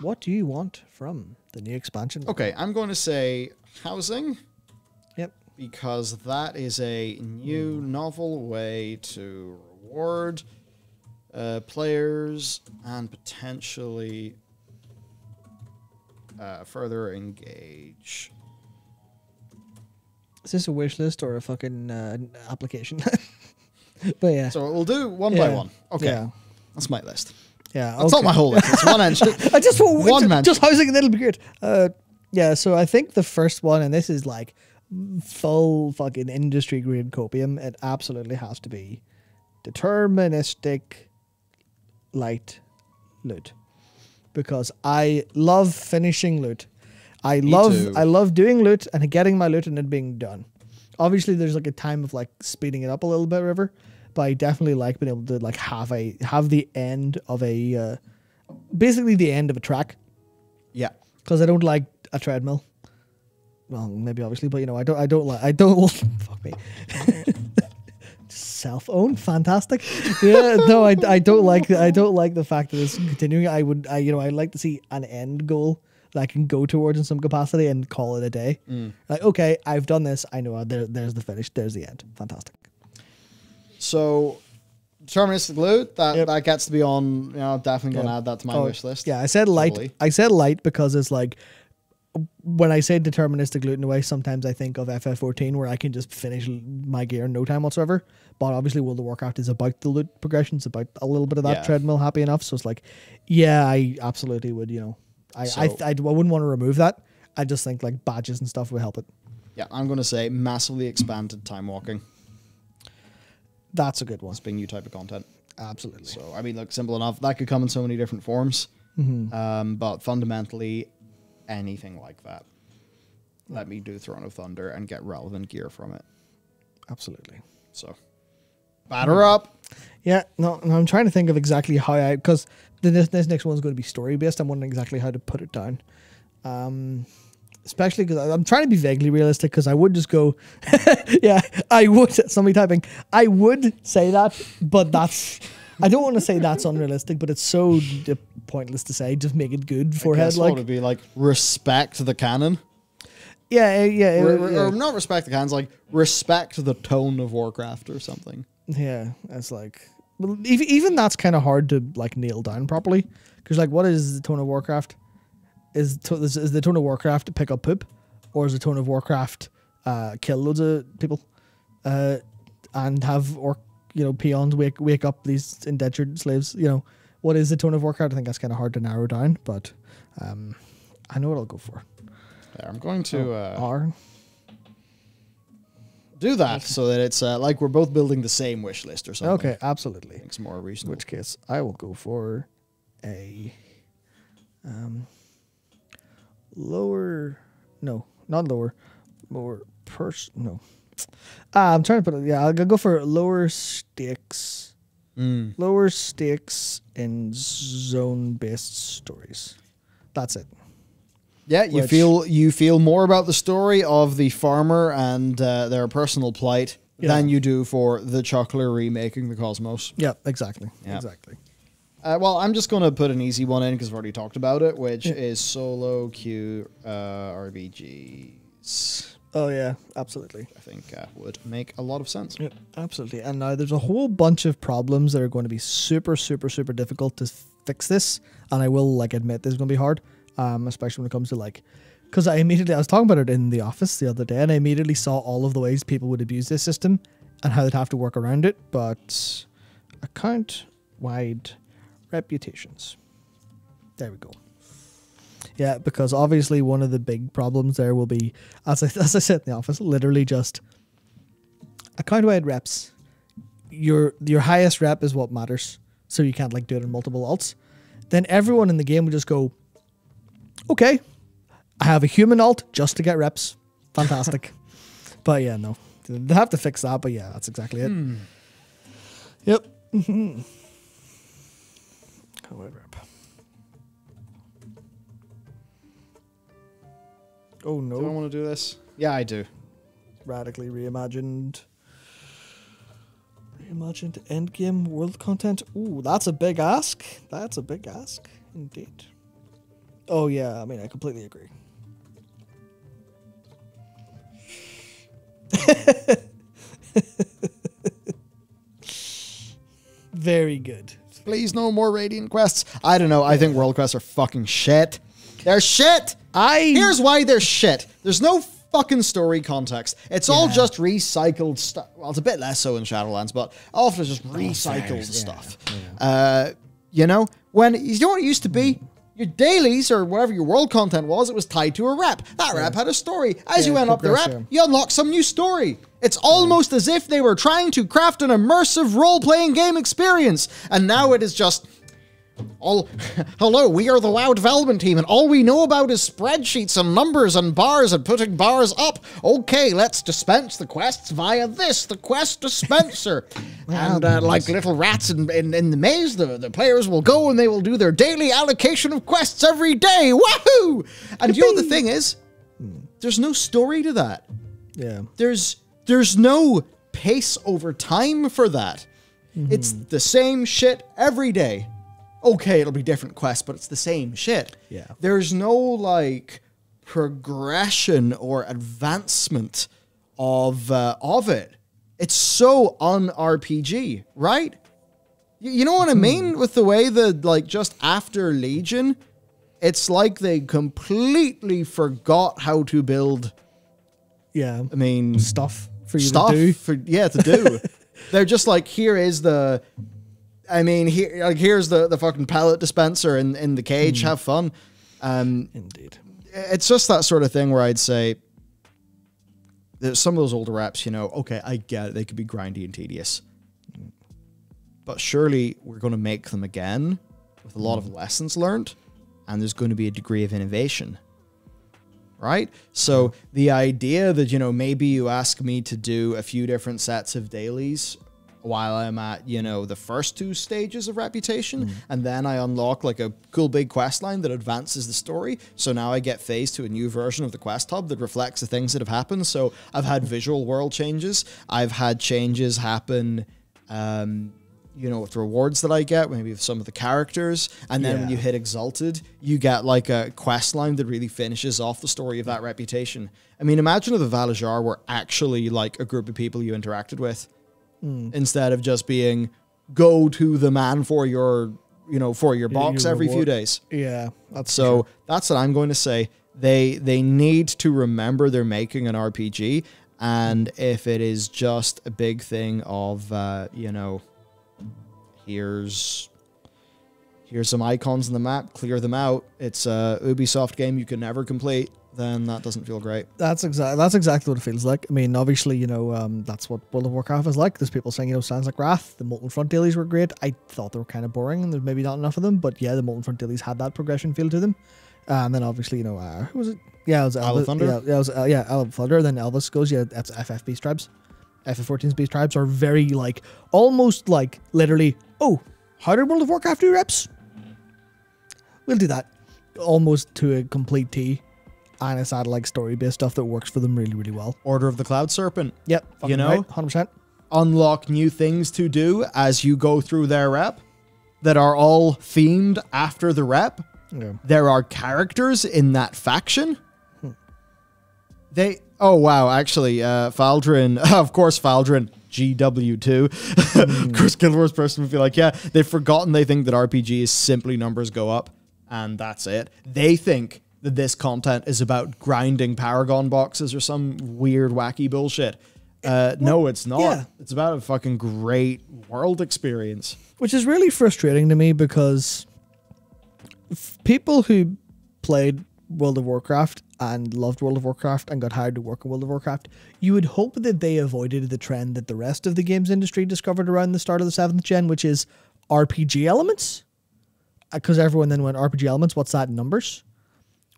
what do you want from the new expansion? Okay, I'm going to say housing Yep. because that is a new novel way to reward uh, players and potentially uh, further engage. Is this a wish list or a fucking uh, application? but yeah. So we'll do one by one. Okay, Yeah. that's my list. Yeah. That's not my whole list. It's one engine. I just want One just, man. just housing and it'll be good. Uh, yeah, so I think the first one, and this is like full fucking industry grade copium, it absolutely has to be deterministic light loot. Because I love finishing loot. I love too. I love doing loot and getting my loot and it being done. Obviously there's like a time of like speeding it up a little bit, River. But I definitely like being able to like have a have the end of a uh, basically the end of a track yeah. because I don't like a treadmill. Well, maybe obviously, but you know, I don't. I don't like. I don't. fuck me. Self owned, fantastic. Yeah, no, I, I don't like. I don't like the fact that it's continuing. I would. I you know, I'd like to see an end goal that I can go towards in some capacity and call it a day. Like, okay, I've done this. I know. uh, There, there's the finish. There's the end. Fantastic. So deterministic loot that Yep. that gets to be on. You know, definitely going to Yeah. add that to my Oh, wish list. Yeah, I said light. I said light because it's like when I say deterministic loot in a way, sometimes I think of FF14 where I can just finish my gear in no time whatsoever. But obviously, World of Warcraft is about the loot progression. It's about a little bit of that Yeah. treadmill. Happy enough. So it's like, yeah, I absolutely would. You know, I I, I, I wouldn't want to remove that. I just think like badges and stuff would help it. Yeah, I'm going to say massively expanded time walking. That's a good one. It's being new type of content. Absolutely. So I mean, look, simple enough. That could come in so many different forms. Mm-hmm. Um, but fundamentally, anything like that. Let me do Throne of Thunder and get relevant gear from it. Absolutely. So, batter up. Yeah, no, no, I'm trying to think of exactly how I because this this next one's going to be story based. I'm wondering exactly how to put it down. Um, especially because I'm trying to be vaguely realistic because I would just go, yeah, I would. Somebody typing, I would say that, but that's. I don't want to say that's unrealistic, but it's so d- pointless to say. Just make it good for guess like would be like respect the canon, yeah, uh, yeah, uh, Re- yeah. or not respect the canons, like respect the tone of Warcraft or something. Yeah, it's like even even that's kind of hard to like nail down properly because like what is the tone of Warcraft? Is to, is, is the tone of Warcraft to pick up poop, or is the tone of Warcraft uh, kill loads of people, uh, and have or you know peons wake wake up these indentured slaves? You know what is the tone of Warcraft? I think that's kind of hard to narrow down, but um, I know what I'll go for. There, I'm going to Oh, uh, R. do that so that it's uh, like we're both building the same wish list or something. Okay, absolutely. It's more reasonable. In which case, I will go for a um, lower. No, not lower. More pers. No. Ah, I'm trying to put it. Yeah, I'll go for lower stakes. Mm. Lower stakes and zone-based stories. That's it. Yeah, you Which- feel you feel more about the story of the farmer and uh, their personal plight Yeah. than you do for the Chuckler remaking the Cosmos. Yeah, exactly. Yeah. Exactly. Uh, well, I'm just going to put an easy one in because I've already talked about it, which Yeah. is solo queue uh, RBGs. Oh yeah, absolutely. I think uh, would make a lot of sense. Yeah, absolutely. And now there's a whole bunch of problems that are going to be super, super, super difficult to fix this. And I will like admit this is going to be hard, um, especially when it comes to like, because I immediately I was talking about it in the office the other day, and I immediately saw all of the ways people would abuse this system and how they'd have to work around it. But account wide reputations. There we go. Yeah, because obviously one of the big problems there will be, as I, as I said in the office, literally just account wide reps. Your your highest rep is what matters, so you can't like do it in multiple alts. Then everyone in the game will just go, okay, I have a human alt just to get reps. Fantastic. but yeah, no, they have to fix that. But yeah, that's exactly it. Hmm. Yep. Mm-hmm. Oh no! Do I want to do this? Yeah, I do. radically reimagined reimagined endgame world content ooh that's a big ask that's a big ask indeed Oh yeah, I mean I completely agree. Very good. Please, no more Radiant quests. I don't know. I think world quests are fucking shit. They're shit. I Here's why they're shit. There's no fucking story context. It's all just recycled stuff. Well, it's a bit less so in Shadowlands, but often it's just recycled stuff. Uh, you know, when you know what it used to be? Your dailies or whatever your world content was, it was tied to a rep. That rep had a story. As you Yeah, went up the rep, you unlock some new story. It's almost as if they were trying to craft an immersive role playing game experience. And now it is just all hello, we are the WoW development team, and all we know about is spreadsheets and numbers and bars and putting bars up. Okay, let's dispense the quests via this, the quest dispenser. and uh, like little rats in, in, in the maze, the, the players will go and they will do their daily allocation of quests every day. Woohoo! And you know the thing is, there's no story to that. yeah. There's there's no pace over time for that. It's Mm-hmm. the same shit every day. Okay, it'll be different quests, but it's the same shit. Yeah. There's no like progression or advancement of uh, of it. It's so un RPG, right? You, you know what I Hmm. mean with the way that like just after Legion, it's like they completely forgot how to build Yeah. I mean, Stuff for you stuff to do. for yeah to do. They're just like here is the, I mean here like here's the the fucking pellet dispenser in in the Hmm. cage. Have fun. Um, Indeed. it's just that sort of thing where I'd say. There's some of those older raps, you know. Okay, I get it. They could be grindy and tedious, but surely we're going to make them again with a lot of lessons learned, and there's going to be a degree of innovation right? So the idea that, you know, maybe you ask me to do a few different sets of dailies while I'm at, you know, the first two stages of reputation, and then I unlock like a cool big quest line that advances the story. So now I get phased to a new version of the quest hub that reflects the things that have happened. So I've had visual world changes. I've had changes happen um, you know, with rewards that I get, maybe with some of the characters, and then when you hit Exalted, you get like a quest line that really finishes off the story of that reputation. I mean, imagine if the Valarjar were actually like a group of people you interacted with, instead of just being go to the man for your, you know, for your box your every few days. Yeah. That's So that's what I'm going to say. They they need to remember they're making an RPG, and if it is just a big thing of uh, you know, here's here's some icons in the map, clear them out. It's a Ubisoft game you can never complete. Then that doesn't feel great. That's exactly that's exactly what it feels like. I mean, obviously, you know, um, that's what World of Warcraft is like. There's people saying, you know, sounds like Wrath. The Molten Front dailies were great. I thought they were kind of boring, and there's maybe not enough of them. But yeah, the Molten Front dailies had that progression feel to them. Uh, and then obviously, you know, uh, who was it? Yeah, it was Elvis, Thunder? Yeah, yeah, it was, uh, yeah, of Thunder. Then Elvis goes, yeah, that's FF Beast Tribes. FF14's Beast Tribes are very like almost like literally. Oh, how did World of Warcraft do reps? We'll do that almost to a complete T. And it's added like story based stuff that works for them really, really well. Order of the Cloud Serpent. Yep. You know? right, 100%. Unlock new things to do as you go through their rep that are all themed after the rep. Yeah. there are characters in that faction. They oh wow, actually, uh Faldrin, of course Faldrin, GW2. of course Guild person would be like, yeah, they've forgotten they think that RPG is simply numbers go up and that's it. They think that this content is about grinding Paragon boxes or some weird wacky bullshit. Uh, no, it's not. yeah. It's about a fucking great world experience. Which is really frustrating to me because f- people who played World of Warcraft and loved World of Warcraft and got hired to work in World of Warcraft, you would hope that they avoided the trend that the rest of the games industry discovered around the start of the seventh gen, which is RPG elements. Because everyone then went RPG elements. What's that in numbers?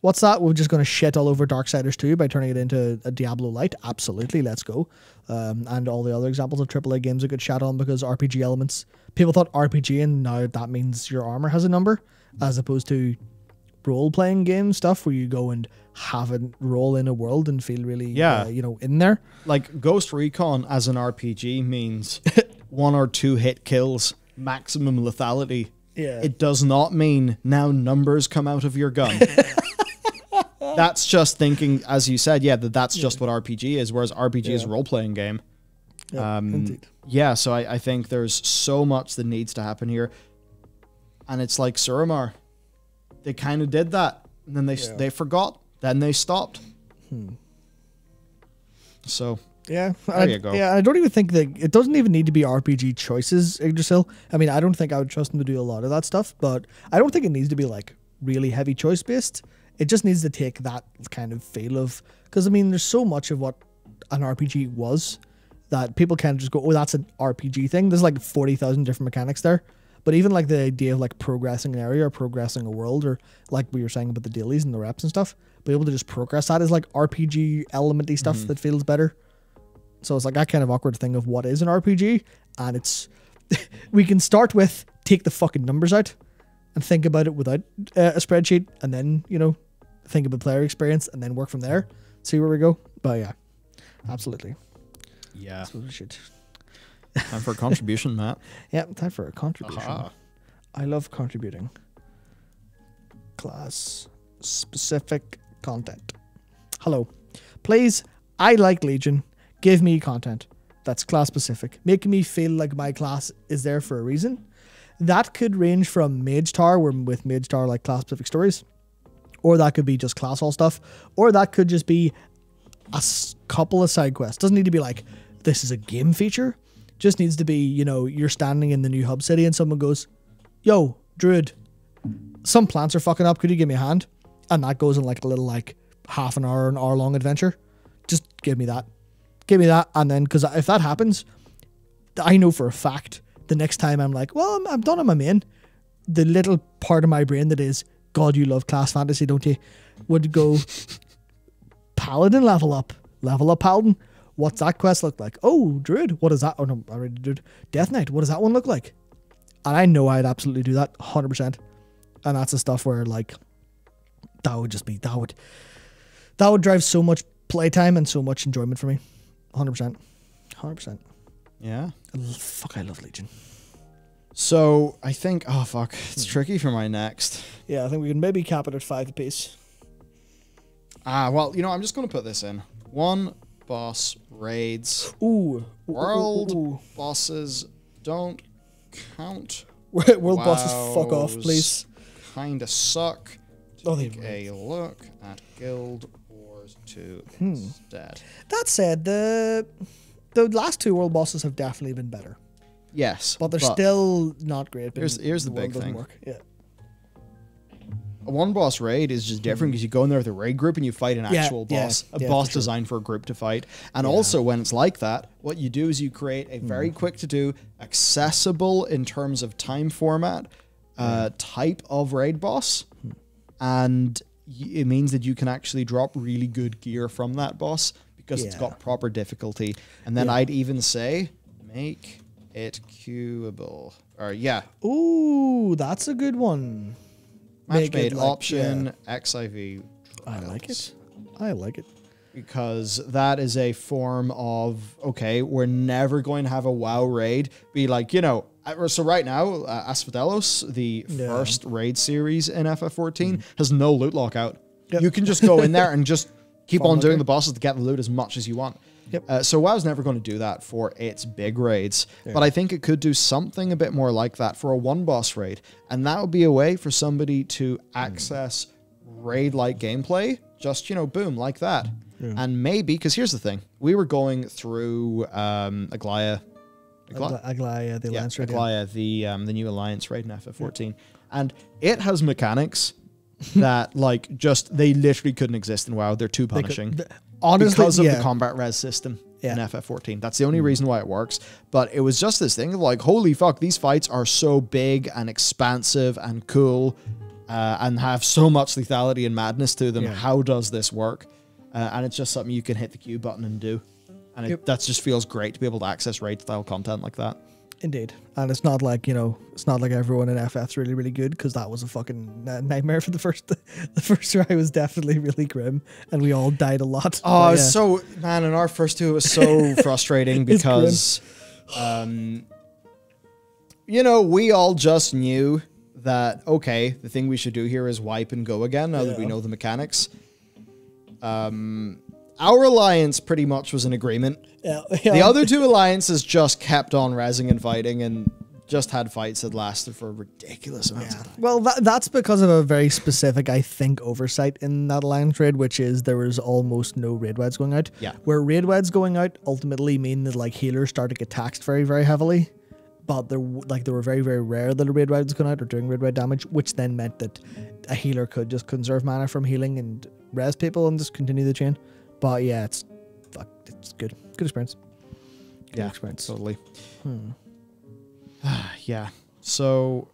What's that? We're just going to shit all over Darksiders 2 by turning it into a Diablo Light? Absolutely, let's go. Um, and all the other examples of AAA games that get shat on because RPG elements. People thought RPG, and now that means your armor has a number, as opposed to role playing game stuff where you go and have a role in a world and feel really, Yeah. uh, you know, in there. like Ghost Recon as an RPG means one or two hit kills, maximum lethality, Yeah. It does not mean now numbers come out of your gun. that's just thinking, as you said, yeah, that that's just what RPG is, whereas RPG is a role playing game. Yeah, Um, indeed. Yeah, so I, I think there's so much that needs to happen here. And it's like Suramar. They kind of did that. And then they Yeah. they forgot. Then they stopped. Hmm. So Yeah, There I, you go. Yeah, I don't even think that it doesn't even need to be RPG choices, Yggdrasil. I mean, I don't think I would trust them to do a lot of that stuff, but I don't think it needs to be like really heavy choice based. It just needs to take that kind of feel of because I mean, there's so much of what an RPG was that people can't just go, oh, that's an RPG thing. There's like forty thousand different mechanics there. But even like the idea of like progressing an area or progressing a world or like we were saying about the dailies and the reps and stuff, be able to just progress that is like RPG elementy stuff that feels better. So it's like that kind of awkward thing of what is an RPG, and it's we can start with take the fucking numbers out and think about it without uh, a spreadsheet, and then you know think of about player experience, and then work from there. See where we go. But yeah, absolutely, yeah, that's what we should. time for a contribution, Matt. Yeah, time for a contribution. Aha. I love contributing. Class specific content. Hello. Please, I like Legion. Give me content that's class specific, making me feel like my class is there for a reason. That could range from Mage Tower, where with Mage Tower like class specific stories, or that could be just class hall stuff, or that could just be a couple of side quests. Doesn't need to be like this is a game feature. Just needs to be you know you're standing in the new hub city and someone goes, "Yo, Druid, some plants are fucking up. Could you give me a hand?" And that goes in like a little like half an hour, an hour long adventure. Just give me that, give me that, and then because if that happens, I know for a fact the next time I'm like, "Well, I'm, I'm done on my main," the little part of my brain that is, "God, you love class fantasy, don't you?" would go, Paladin level up. Level up Paladin. What's that quest look like? Oh, Druid. What is that? Oh, no, I already did. Death Knight. What does that one look like? And I know I'd absolutely do that 100%. And that's the stuff where, like, that would just be, that would, that would drive so much playtime and so much enjoyment for me. 100%. 100%. Yeah. I Fuck, I love Legion. So I think, oh fuck, it's tricky for my next. Yeah, I think we can maybe cap it at five apiece. Ah, well, you know, I'm just gonna put this in. One boss raids. Ooh. Ooh, ooh, World ooh, ooh. bosses don't count. World bosses, fuck off, please. Kinda suck. Oh, Take a look at Guild Wars 2 Hmm. instead. That said, the the last two world bosses have definitely been better, Yes, but they're still not great. Here's- here's the world big thing. Work. Yeah, a one boss raid is just different because you go in there with a raid group and you fight an. Yeah, actual yeah, boss, a yeah, boss for sure. designed for a group to fight. And also, when it's like that, what you do is you create a very Hmm. quick to do, accessible in terms of time format, uh, type of raid boss, Hmm. and it means that you can actually drop really good gear from that boss because it's got proper difficulty. And then Yeah. I'd even say make it queuable. Or yeah, Ooh, that's a good one. match made like- option yeah. XIV. I like it. I like it. because that is a form of okay we're never going to have a wow raid be like you know so right now uh, asphodelos the Yeah. first raid series in ff14 has no loot lockout Yep. you can just go in there and just keep on doing the bosses to get the loot as much as you want. Yep. uh, so WoW's never going to do that for its big raids, but I think it could do something a bit more like that for a one boss raid, and that would be a way for somebody to access raid like gameplay, just you know, boom, like that. And maybe because here's the thing, we were going through um, Aglaia, Agla- Agla- Aglaia, the yeah, Alliance Raid, yeah. Aglaia, the um, the new alliance raid in FF14, and it has mechanics that like just they literally couldn't exist in WoW. They're too could- punishing th- honestly, because of yeah. the combat res system in FF14. That's the only reason why it works. But it was just this thing of like, holy fuck, these fights are so big and expansive and cool, uh, and have so much lethality and madness to them. Yeah. How does this work? Uh, and it's just something you can hit the Q button and do. And it, Yep. that just feels great to be able to access raid style content like that. Indeed, and it's not like you know, it's not like everyone in FF's really, really good because that was a fucking nightmare for the first. The first try was definitely really grim, and we all died a lot. Oh, yeah. so man, in our first two, it was so frustrating because, um, you know, we all just knew that okay, the thing we should do here is wipe and go again now that we know the mechanics. Um, our alliance pretty much was in agreement. Yeah, The other two alliances just kept on resing and fighting and just had fights that lasted for a ridiculous amounts of time. Well, that, that's because of a very specific, I think, oversight in that alliance raid, which is there was almost no raid wides going out. Yeah. Where raid wides going out ultimately mean that like healers start to get taxed very, very heavily. But there, like, they were very, very rare that a raid wide was going out or doing raid wide damage, which then meant that a healer could just conserve mana from healing and res people and just continue the chain. But yeah, it's fuck, it's good, good experience. Good Yeah, experience. totally. Hmm. yeah. So,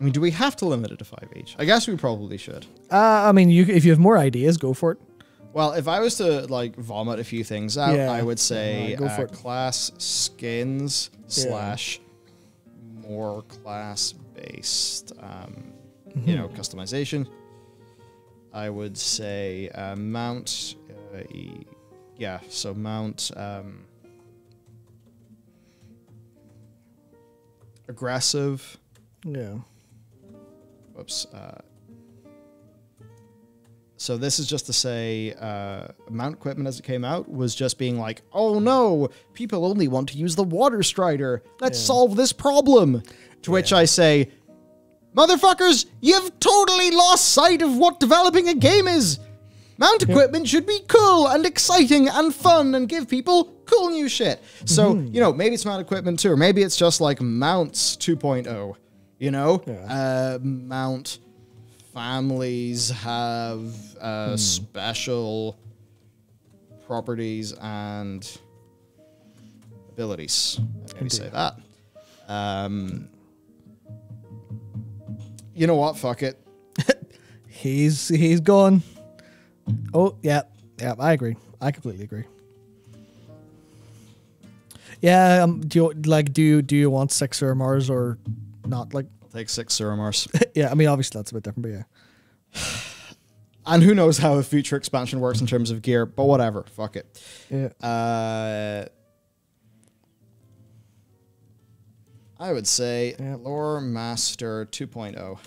I mean, do we have to limit it to five each? I guess we probably should. Uh, I mean, you if you have more ideas, go for it. Well, if I was to like vomit a few things out, Yeah. I would say Yeah, go for uh, it. class skins slash more class based, um, Mm-hmm. you know, customization. I would say uh, mount, yeah, so mount um, aggressive. Yeah. Whoops. Uh, so this is just to say, uh, mount equipment as it came out was just being like, "Oh no, people only want to use the water strider. Let's Yeah. solve this problem." To which I say, "Motherfuckers, you've totally lost sight of what developing a game is. Mount equipment should be cool and exciting and fun and give people cool new shit." So Mm-hmm. you know, maybe it's mount equipment too, or maybe it's just like mounts 2.0. You know, Yeah. uh, mount families have uh, Hmm. special properties and abilities. Maybe say that. Um, you know what? Fuck it. He's he's gone. Oh yeah, yeah. I agree. I completely agree. Yeah. Um. Do you like? Do you do you want six or Mars or not? Like. I'll take six Suramars. Yeah. I mean, obviously that's a bit different, but yeah. and who knows how a future expansion works in terms of gear, but whatever. Fuck it. Yeah. Uh, I would say Yeah. Lore Master 2.0.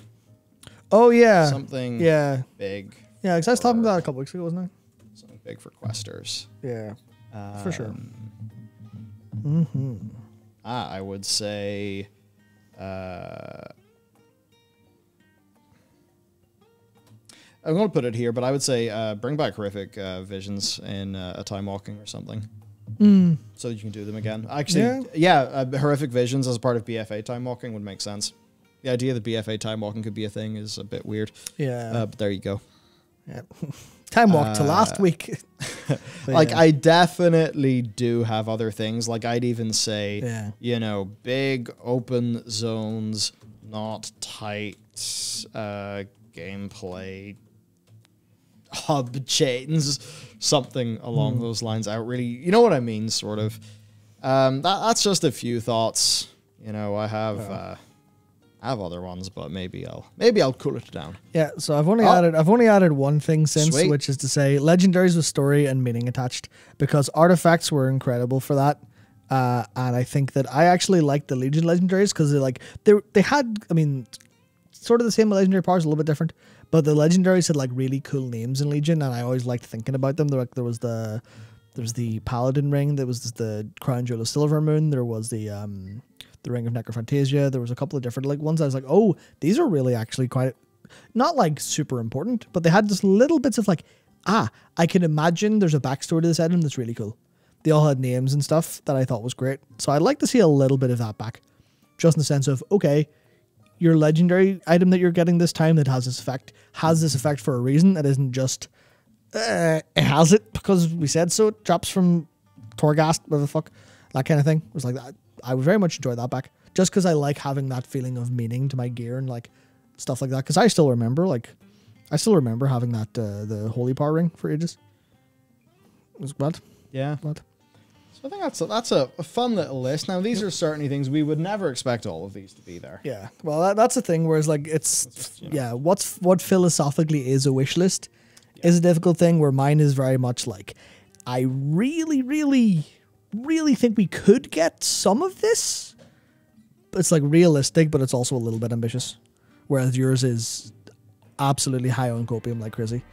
Oh yeah. Something Yeah. big. Yeah. Because I was talking about that a couple weeks ago, wasn't I? Something big for questers. Yeah. For sure. Um, Mm-hmm. Ah, I would say. Uh, I'm going to put it here, but I would say uh, bring back horrific uh, visions in uh, a time walking or something, Mm. so that you can do them again. Actually, yeah, uh, horrific visions as a part of BFA time walking would make sense. The idea that BFA time walking could be a thing is a bit weird, Yeah. uh, but there you go. Yeah. Time walk to last uh, week. Like yeah. I definitely do have other things. Like I'd even say, Yeah. you know, big open zones, not tight uh, gameplay hub chains, something along Hmm. those lines. Out really, you know what I mean, sort of. Um, that, that's just a few thoughts. You know, I have. Uh, I have other ones, but maybe I'll maybe I'll cool it down. Yeah, so I've only Oh. added I've only added one thing since, Sweet. which is to say legendaries with story and meaning attached because artifacts were incredible for that. Uh, and I think that I actually like the Legion legendaries because they like they they had I mean sort of the same legendary powers, a little bit different, but the legendaries had like really cool names in Legion, and I always liked thinking about them. There, like, there was the there was the Paladin ring, there was the Crown Jewel of Silver Moon, there was the um the Ring of Necrophantasia. There was a couple of different like ones. I was like, oh, these are really actually quite not like super important, but they had just little bits of like, ah, I can imagine there's a backstory to this item that's really cool. They all had names and stuff that I thought was great. So I'd like to see a little bit of that back. Just in the sense of, okay, your legendary item that you're getting this time that has this effect has this effect for a reason. It isn't just uh, it has it because we said so. It drops from Torghast, whatever the fuck, that kind of thing. It was like that. I would very much enjoy that back, just because I like having that feeling of meaning to my gear and like stuff like that. Because I still remember, like, I still remember having that uh, the holy power ring for ages. It was glad, Yeah. glad. So I think that's a, that's a, a fun little list. Now these are certainly things we would never expect all of these to be there. Yeah, well, that, that's the thing. Whereas, like, it's just, you know. yeah, what's what philosophically is a wish list is a difficult thing. Where mine is very much like, I really, really, really think we could get some of this. It's like realistic, but it's also a little bit ambitious. whereas yours is absolutely high on copium like crazy.